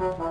Ha ha.